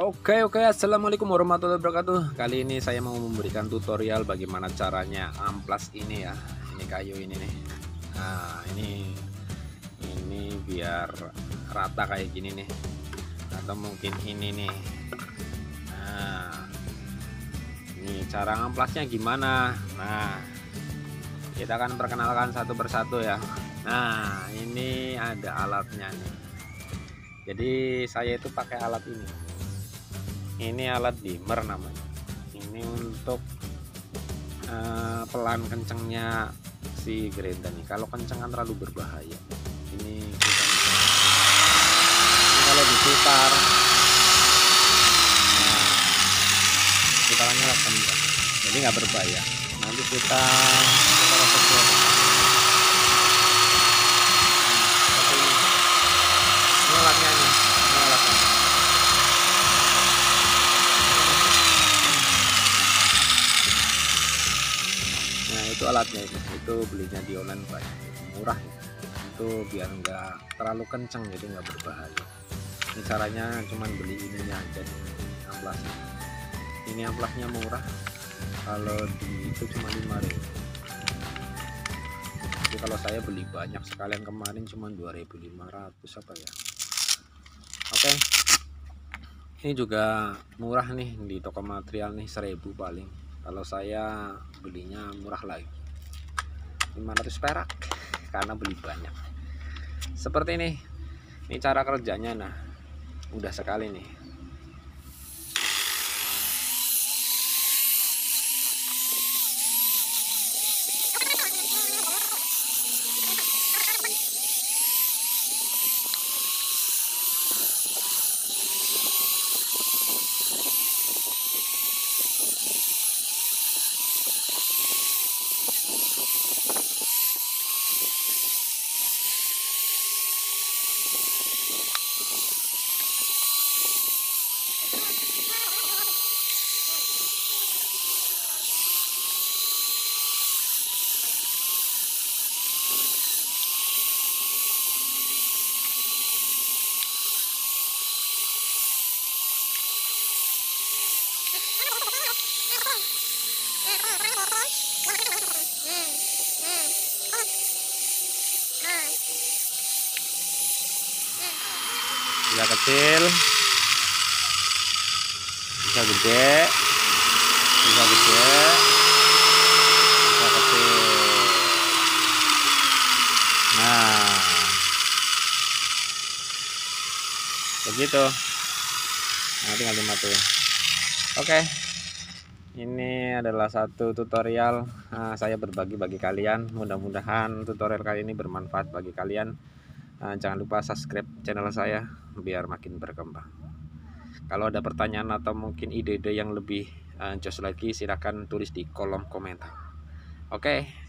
Oke oke. Assalamualaikum warahmatullahi wabarakatuh. Kali ini saya mau memberikan tutorial bagaimana caranya amplas ini ya. Ini kayu ini nih. Nah ini Ini biar rata kayak gini nih. Atau mungkin ini nih. Nah Ini cara amplasnya gimana? Nah Kita akan perkenalkan satu persatu ya. Nah ini ada alatnya nih. Jadi saya itu pakai alat ini ini alat dimmer namanya. Ini untuk uh, pelan kencengnya si gerinda nih. Kalau kenceng kan terlalu berbahaya. Ini kita ini kalau diputar. Nah, putarannya kenceng jadi nggak berbahaya. Nanti kita ini alatnya nih ini alatnya itu alatnya itu. Itu belinya di online banyak. Murah ya. itu biar enggak terlalu kenceng jadi nggak berbahaya. Ini caranya cuman beli ininya aja amplasnya. Ini amplasnya murah. Kalau di itu cuma 5000 tapi kalau saya beli banyak sekalian kemarin cuma 2500 apa ya. Oke. Ini juga murah nih. Di toko material nih 1000 paling kalau saya belinya murah lagi. 500 perak karena beli banyak. Seperti ini ini cara kerjanya nah. Mudah sekali nih bisa kecil. Bisa gede. Bisa gede. Bisa kecil. Nah. Begitu. Nah tinggal dimatiin. Oke. Ini adalah satu tutorial nah, saya berbagi bagi kalian. Mudah-mudahan tutorial kali ini bermanfaat bagi kalian nah, jangan lupa subscribe channel saya biar makin berkembang. Kalau ada pertanyaan atau mungkin ide-ide yang lebih uh, jos lagi silahkan tulis di kolom komentar. Oke